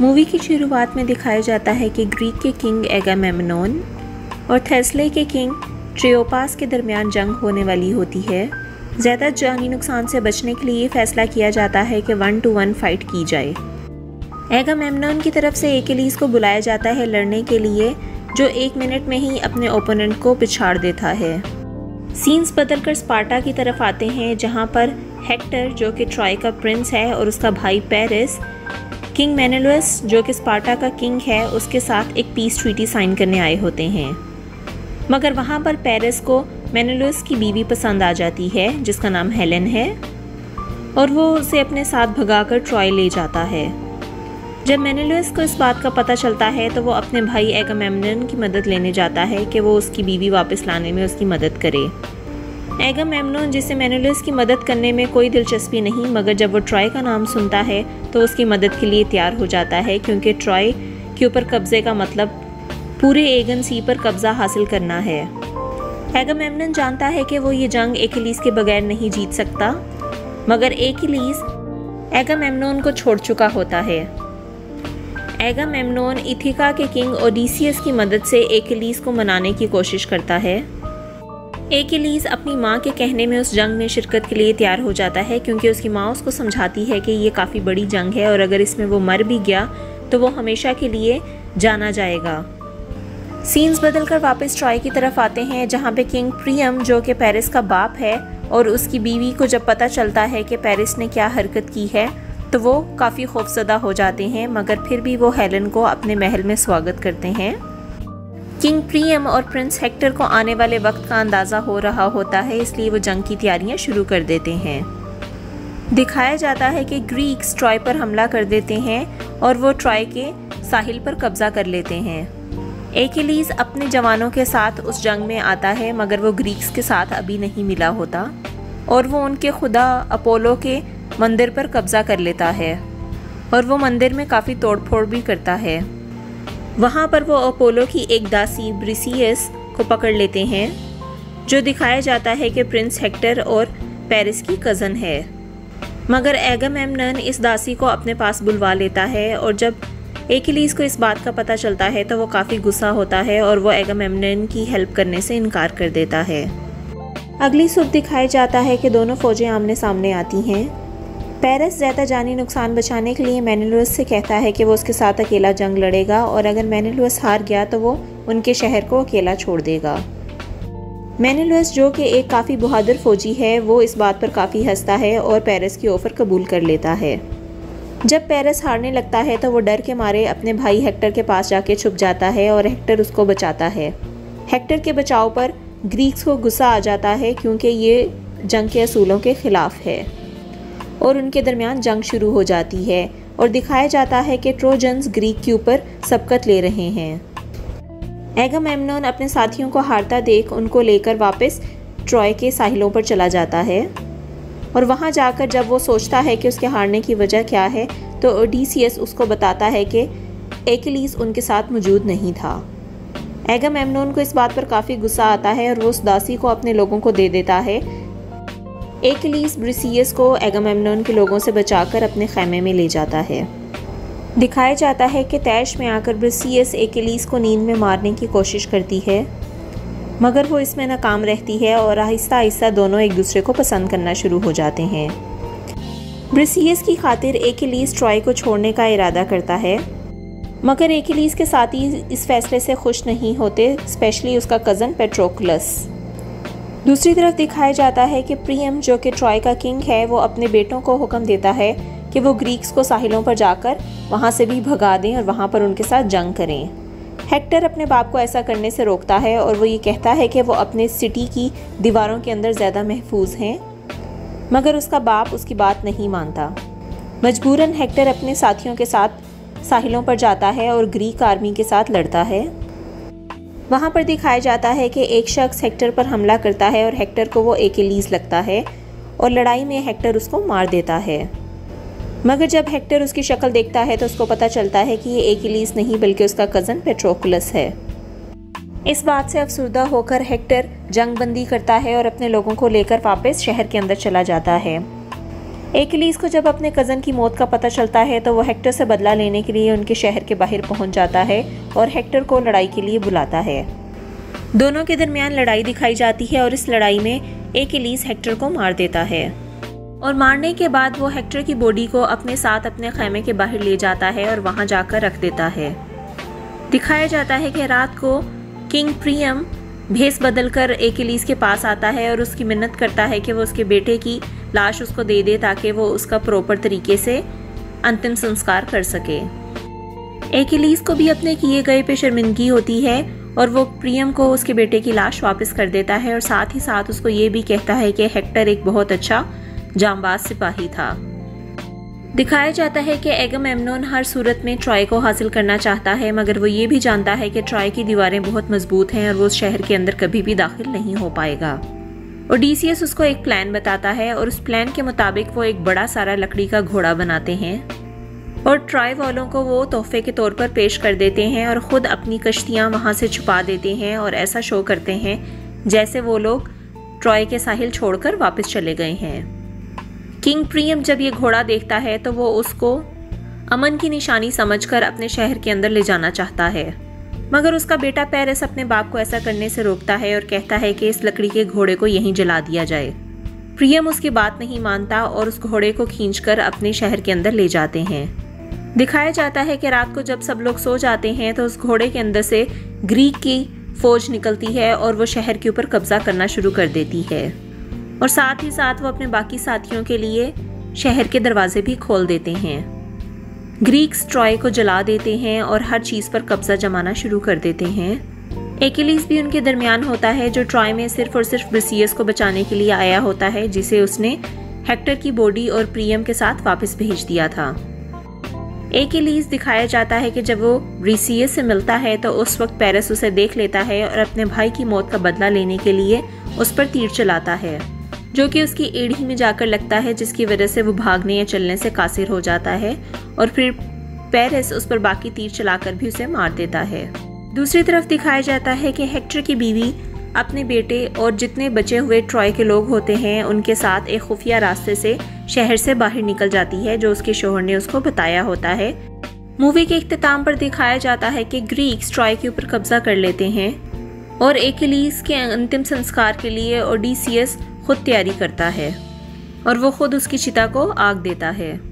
Movie की शुरुआत में दिखाया जाता है कि ग्रीक के किंग एगामेमनोन और थेस्ले के किंग ट्रियोपास के दरमियान जंग होने वाली होती है। ज़्यादा जानी नुकसान से बचने के लिए फैसला किया जाता है कि वन टू वन फाइट की जाए। एगामेमनोन की तरफ़ से एकेलीस को बुलाया जाता है लड़ने के लिए, जो एक मिनट में ही अपने ओपोनेंट को पिछाड़ देता है। सीन्स बदलकर स्पार्टा की तरफ़ आते हैं, जहाँ पर हेक्टर, जो कि ट्रॉय का प्रिंस है और उसका भाई पेरिस किंग मेनेलुस, जो कि स्पार्टा का किंग है, उसके साथ एक पीस ट्रीटी साइन करने आए होते हैं। मगर वहाँ पर पेरिस को मेनेलुस की बीवी पसंद आ जाती है, जिसका नाम हेलेन है, और वो उसे अपने साथ भगाकर ट्रॉय ले जाता है। जब मेनेलुस को इस बात का पता चलता है तो वो अपने भाई एगामेमनन की मदद लेने जाता है कि वो उसकी बीवी वापस लाने में उसकी मदद करे। एगामेमनोन जिसे मेनेलुस की मदद करने में कोई दिलचस्पी नहीं, मगर जब वो ट्रॉय का नाम सुनता है तो उसकी मदद के लिए तैयार हो जाता है, क्योंकि ट्रॉय के ऊपर कब्ज़े का मतलब पूरे एगन सी पर कब्ज़ा हासिल करना है। एगामेमनन जानता है कि वो ये जंग एकिलीस के बगैर नहीं जीत सकता, मगर एकिलीस एगामेमनोन को छोड़ चुका होता है। एगामेमनोन इथिका के किंग ओडिसियस की मदद से एकिलीस को मनाने की कोशिश करता है। एकिलीस अपनी माँ के कहने में उस जंग में शिरकत के लिए तैयार हो जाता है, क्योंकि उसकी माँ उसको समझाती है कि ये काफ़ी बड़ी जंग है और अगर इसमें वो मर भी गया तो वो हमेशा के लिए जाना जाएगा। सीन्स बदल कर वापस ट्रॉय की तरफ़ आते हैं, जहाँ पे किंग प्रियम, जो कि पेरिस का बाप है, और उसकी बीवी को जब पता चलता है कि पेरिस ने क्या हरकत की है तो वो काफ़ी खौफजदा हो जाते हैं, मगर फिर भी वो हेलन को अपने महल में स्वागत करते हैं। किंग प्रियम और प्रिंस हेक्टर को आने वाले वक्त का अंदाज़ा हो रहा होता है, इसलिए वो जंग की तैयारियाँ शुरू कर देते हैं। दिखाया जाता है कि ग्रीक्स ट्रॉय पर हमला कर देते हैं और वो ट्रॉय के साहिल पर कब्जा कर लेते हैं। एकिलीज अपने जवानों के साथ उस जंग में आता है, मगर वो ग्रीक्स के साथ अभी नहीं मिला होता और वो उनके खुदा अपोलो के मंदिर पर कब्ज़ा कर लेता है और वो मंदिर में काफ़ी तोड़फोड़ भी करता है। वहाँ पर वो अपोलो की एक दासी ब्रिसियस को पकड़ लेते हैं, जो दिखाया जाता है कि प्रिंस हेक्टर और पेरिस की कज़न है। मगर एगम इस दासी को अपने पास बुलवा लेता है और जब एकिलीस को इस बात का पता चलता है तो वो काफ़ी गुस्सा होता है और वो एगम की हेल्प करने से इनकार कर देता है। अगली सुबह दिखाया जाता है कि दोनों फौजें आमने सामने आती हैं। पेरिस ज़्यादा जानी नुकसान बचाने के लिए मैनेलुअस से कहता है कि वो उसके साथ अकेला जंग लड़ेगा और अगर मैनेलुअस हार गया तो वो उनके शहर को अकेला छोड़ देगा। मैनेलुअस जो कि एक काफ़ी बहादुर फौजी है, वो इस बात पर काफ़ी हंसता है और पेरिस की ऑफ़र कबूल कर लेता है। जब पेरिस हारने लगता है तो वो डर के मारे अपने भाई हेक्टर के पास जाके छुप जाता है और हेक्टर उसको बचाता है। हेक्टर के बचाव पर ग्रीक्स को गुस्सा आ जाता है क्योंकि ये जंग के असूलों के ख़िलाफ़ है। और उनके दरमियान जंग शुरू हो जाती है और दिखाया जाता है कि ट्रोजन्स ग्रीक के ऊपर सबकत ले रहे हैं। एगामेमनोन अपने साथियों को हारता देख उनको लेकर वापस ट्रॉय के साहिलों पर चला जाता है और वहाँ जाकर जब वो सोचता है कि उसके हारने की वजह क्या है तो ओडीसीएस उसको बताता है कि एकलीस उनके साथ मौजूद नहीं था। एगम एमनोन को इस बात पर काफ़ी गुस्सा आता है और वो उस दासी को अपने लोगों को दे देता है एकलीस ब्रिसियस को एगम के लोगों से बचाकर अपने खैमे में ले जाता है। दिखाया जाता है कि तैश में आकर ब्रिसियस एकलीस को नींद में मारने की कोशिश करती है, मगर वो इसमें नाकाम रहती है और आहिस्ता आहिस्ता दोनों एक दूसरे को पसंद करना शुरू हो जाते हैं। ब्रिसियस की खातिर एकिलीस ट्रॉय को छोड़ने का इरादा करता है, मगर एकिलीस के साथ ही इस फैसले से खुश नहीं होते, स्पेशली उसका कज़न पेट्रोक्लस। दूसरी तरफ़ दिखाया जाता है कि प्रियम, जो कि ट्रॉय का किंग है, वो अपने बेटों को हुक्म देता है कि वो ग्रीक्स को साहिलों पर जाकर वहाँ से भी भगा दें और वहाँ पर उनके साथ जंग करें। हेक्टर अपने बाप को ऐसा करने से रोकता है और वो ये कहता है कि वो अपने सिटी की दीवारों के अंदर ज़्यादा महफूज हैं, मगर उसका बाप उसकी बात नहीं मानता। मजबूरन हेक्टर अपने साथियों के साथ साहिलों पर जाता है और ग्रीक आर्मी के साथ लड़ता है। वहाँ पर दिखाया जाता है कि एक शख्स हेक्टर पर हमला करता है और हेक्टर को वो एक लगता है और लड़ाई में हेक्टर उसको मार देता है। मगर जब हेक्टर उसकी शक्ल देखता है तो उसको पता चलता है कि ये एकिलीस नहीं, बल्कि उसका कज़न पेट्रोकुलस है। इस बात से अफसरदा होकर हेक्टर जंग बंदी करता है और अपने लोगों को लेकर वापस शहर के अंदर चला जाता है। एकलीस को जब अपने कज़न की मौत का पता चलता है तो वो हेक्टर से बदला लेने के लिए उनके शहर के बाहर पहुँच जाता है और हेक्टर को लड़ाई के लिए बुलाता है। दोनों के दरमियान लड़ाई दिखाई जाती है और इस लड़ाई में एकलीस हेक्टर को मार देता है। और मारने के बाद वो हेक्टर की बॉडी को अपने साथ अपने खैमे के बाहर ले जाता है और वहाँ जाकर रख देता है। दिखाया जाता है कि रात को किंग प्रियम भेस बदल कर एकेलीस के पास आता है और उसकी मिन्नत करता है कि वो उसके बेटे की लाश उसको दे दे ताकि वो उसका प्रॉपर तरीके से अंतिम संस्कार कर सके। एकेलीस को भी अपने किए गए पे शर्मिंदगी होती है और वो प्रियम को उसके बेटे की लाश वापस कर देता है और साथ ही साथ उसको ये भी कहता है कि हेक्टर एक बहुत अच्छा जामबाज सिपाही था। दिखाया जाता है कि एगम एमनोन हर सूरत में ट्रॉय को हासिल करना चाहता है, मगर वो ये भी जानता है कि ट्रॉय की दीवारें बहुत मज़बूत हैं और वो उस शहर के अंदर कभी भी दाखिल नहीं हो पाएगा। ओडीसीएस उसको एक प्लान बताता है और उस प्लान के मुताबिक वो एक बड़ा सारा लकड़ी का घोड़ा बनाते हैं। और ट्राई वालों को वो तोहफे के तौर पर पेश कर देते हैं और ख़ुद अपनी कश्तियाँ वहाँ से छुपा देते हैं और ऐसा शो करते हैं, जैसे वो लोग ट्रॉय के साहिल छोड़कर वापस चले गए हैं। किंग प्रियम जब ये घोड़ा देखता है तो वो उसको अमन की निशानी समझकर अपने शहर के अंदर ले जाना चाहता है। मगर उसका बेटा पेरिस अपने बाप को ऐसा करने से रोकता है और कहता है कि इस लकड़ी के घोड़े को यहीं जला दिया जाए। प्रियम उसकी बात नहीं मानता और उस घोड़े को खींचकर अपने शहर के अंदर ले जाते हैं। दिखाया जाता है कि रात को जब सब लोग सो जाते हैं तो उस घोड़े के अंदर से ग्रीक की फौज निकलती है और वो शहर के ऊपर कब्जा करना शुरू कर देती है। और साथ ही साथ वो अपने बाकी साथियों के लिए शहर के दरवाजे भी खोल देते हैं। ग्रीक्स ट्रॉय को जला देते हैं और हर चीज़ पर कब्जा जमाना शुरू कर देते हैं। एकिलीस भी उनके दरमियान होता है, जो ट्रॉय में सिर्फ़ और सिर्फ़ ब्रिसियस को बचाने के लिए आया होता है, जिसे उसने हेक्टर की बॉडी और प्रियम के साथ वापस भेज दिया था। एकिलीस दिखाया जाता है कि जब वो ब्रिसियस से मिलता है तो उस वक्त पेरिस उसे देख लेता है और अपने भाई की मौत का बदला लेने के लिए उस पर तीर चलाता है। जो कि उसकी एड़ी में जाकर लगता है, जिसकी वजह से वो भागने या चलने से कासिर हो जाता है और फिर पेरिस उस पर बाकी तीर चलाकर भी उसे मार देता है। दूसरी तरफ़ दिखाया जाता है कि हेक्टर की बीवी अपने बेटे और जितने बचे हुए ट्रॉय के लोग होते हैं, उनके साथ एक खुफिया रास्ते से शहर से बाहर निकल जाती है, जो उसके शोहर ने उसको बताया होता है। मूवी के अख्ताम पर दिखाया जाता है कि ग्रीक्स ट्रॉय के ऊपर कब्जा कर लेते हैं और एकिलीस के अंतिम संस्कार के लिए ओडीसीएस खुद तैयारी करता है और वो खुद उसकी चिता को आग देता है।